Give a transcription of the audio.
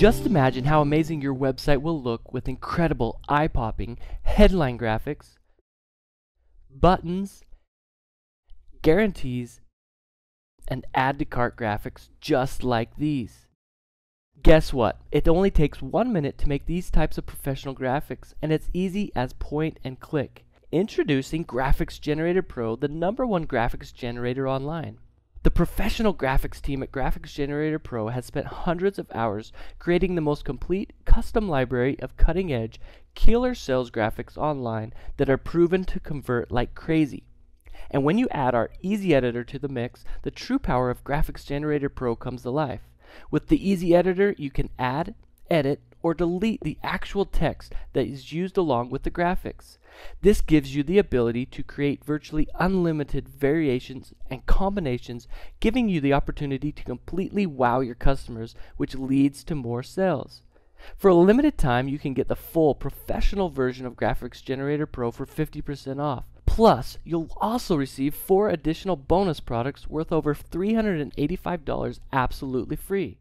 Just imagine how amazing your website will look with incredible eye-popping headline graphics, buttons, guarantees, and add to cart graphics just like these. Guess what? It only takes one minute to make these types of professional graphics, and it's easy as point and click. Introducing Graphics Generator Pro, the number one graphics generator online. The professional graphics team at Graphics Generator Pro has spent hundreds of hours creating the most complete custom library of cutting edge, killer sales graphics online that are proven to convert like crazy. And when you add our Easy Editor to the mix, the true power of Graphics Generator Pro comes to life. With the Easy Editor, you can add, edit, or delete the actual text that is used along with the graphics. This gives you the ability to create virtually unlimited variations and combinations, giving you the opportunity to completely wow your customers, which leads to more sales. For a limited time, you can get the full professional version of Graphics Generator Pro for 50% off. Plus, you'll also receive four additional bonus products worth over $385 absolutely free.